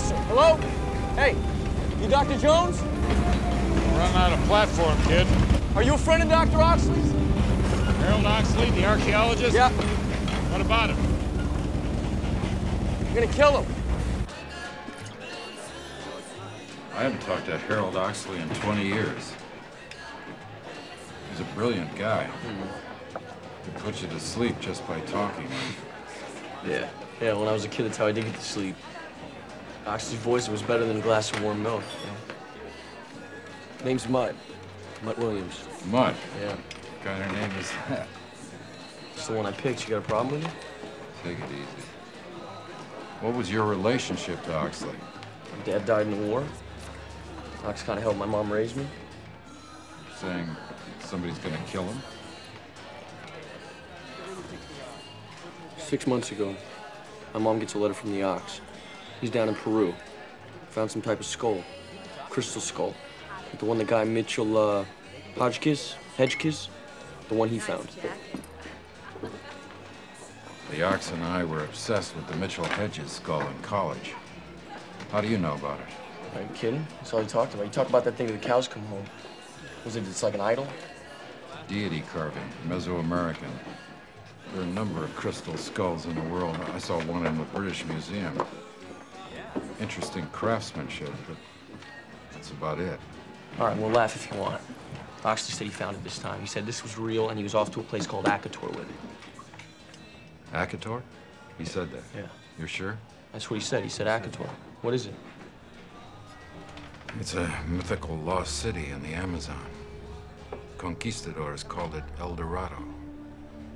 Professor, hello? Hey, you Dr. Jones? We're running out of platform, kid. Are you a friend of Dr. Oxley's? Harold Oxley, the archaeologist? Yeah. What about him? You're gonna kill him. I haven't talked to Harold Oxley in 20 years. He's a brilliant guy. Could put you to sleep just by talking. Yeah. Yeah, when I was a kid, that's how I did get to sleep. Oxley's voice was better than a glass of warm milk. Know? Name's Mutt. Mutt Williams. Mutt. Yeah. What kind of name is that? It's the one I picked. You got a problem with it? Take it easy. What was your relationship to Oxley? My dad died in the war. Ox kind of helped my mom raise me. Saying somebody's gonna kill him? Six months ago, my mom gets a letter from the Ox. He's down in Peru. Found some type of skull. Crystal skull. Like the one the guy Mitchell, uh, Hodgkiss? Hedgekiss? The one he found. The Ox and I were obsessed with the Mitchell Hedges skull in college. How do you know about it? Are you kidding? That's all he talked about. He talked about that thing that the cows come home. Was it, it's like an idol? Deity carving, Mesoamerican. There are a number of crystal skulls in the world. I saw one in the British Museum. Interesting craftsmanship, but that's about it. All right, we'll laugh if you want. Oxley said he found it this time. He said this was real, and he was off to a place called Akator with it. Akator? He said that? Yeah. You're sure? That's what he said. He said Akator. What is it? It's a mythical lost city in the Amazon. Conquistadors called it El Dorado.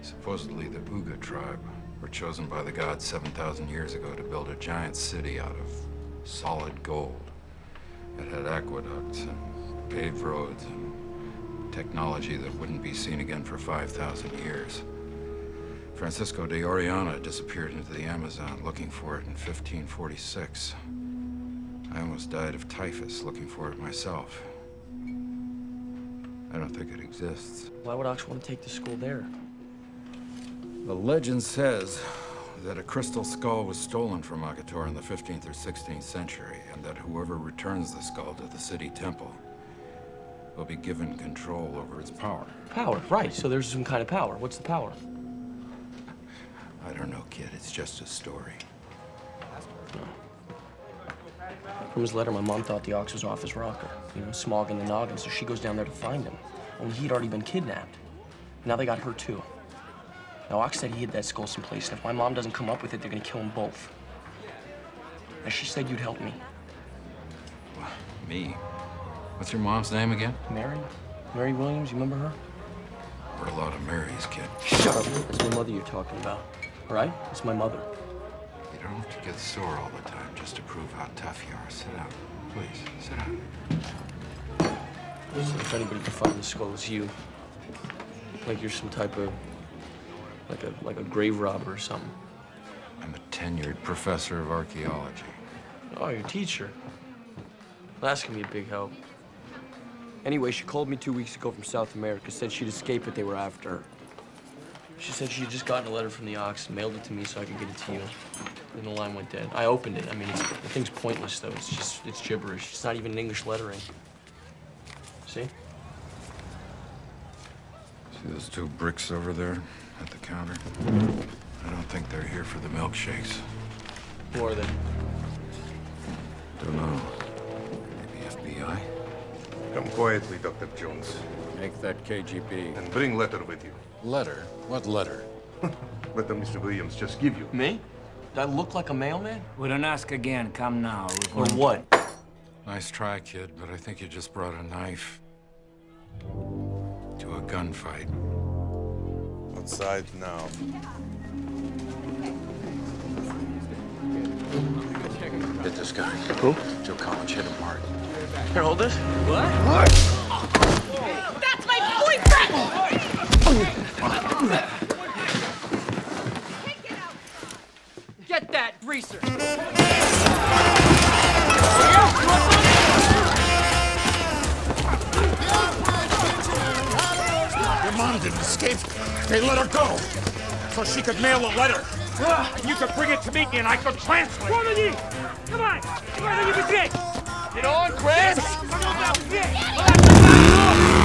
Supposedly the Ugha tribe were chosen by the gods 7,000 years ago to build a giant city out of solid gold. It had aqueducts and paved roads and technology that wouldn't be seen again for 5,000 years. Francisco de Orellana disappeared into the Amazon looking for it in 1546. I almost died of typhus looking for it myself. I don't think it exists. Why would Ox want to take the school there? The legend says that a crystal skull was stolen from Akator in the 15th or 16th century, and that whoever returns the skull to the city temple will be given control over its power. Power, right. So there's some kind of power. What's the power? I don't know, kid. It's just a story. From his letter, my mom thought the ox was off his rocker. You know, smog in the noggin, so she goes down there to find him. Only he'd already been kidnapped. Now they got her, too. Now, Ox said he hid that skull someplace, and if my mom doesn't come up with it, they're gonna kill them both. Now, she said you'd help me. Me? What's your mom's name again? Mary? Mary Williams, you remember her? We're a lot of Marys, kid. Shut up. That's my mother you're talking about. All right? It's my mother. You don't have to get sore all the time just to prove how tough you are. Sit down. Please, sit down. So if anybody can find the skull, it's you. Like you're some type of, like a like a grave robber or something. I'm a tenured professor of archaeology. Oh, your teacher. Well, that's gonna be a big help. Anyway, she called me two weeks ago from South America, said she'd escape but they were after her. She said she had just gotten a letter from the Ox, mailed it to me so I could get it to you. Then the line went dead. I opened it. I mean, it's, the thing's pointless, though. It's just, it's gibberish. It's not even English lettering. See? See those two bricks over there at the counter? I don't think they're here for the milkshakes. Who are they? Don't know. Maybe FBI? Come quietly, Dr. Jones, Make that KGB. and bring letter with you. Letter? What letter? Letter Mr. Williams just give you. Me? Do I look like a mailman? We don't ask again. Come now. Or what? Nice try, kid, but I think you just brought a knife to a gunfight. Outside now. Hit this guy. Who? Joe Collins hit him hard. Here, hold this. That's They let her go so she could mail a letter. You could bring it to me and I could translate. Come on! Come on, you can Get on, Chris! Yeah!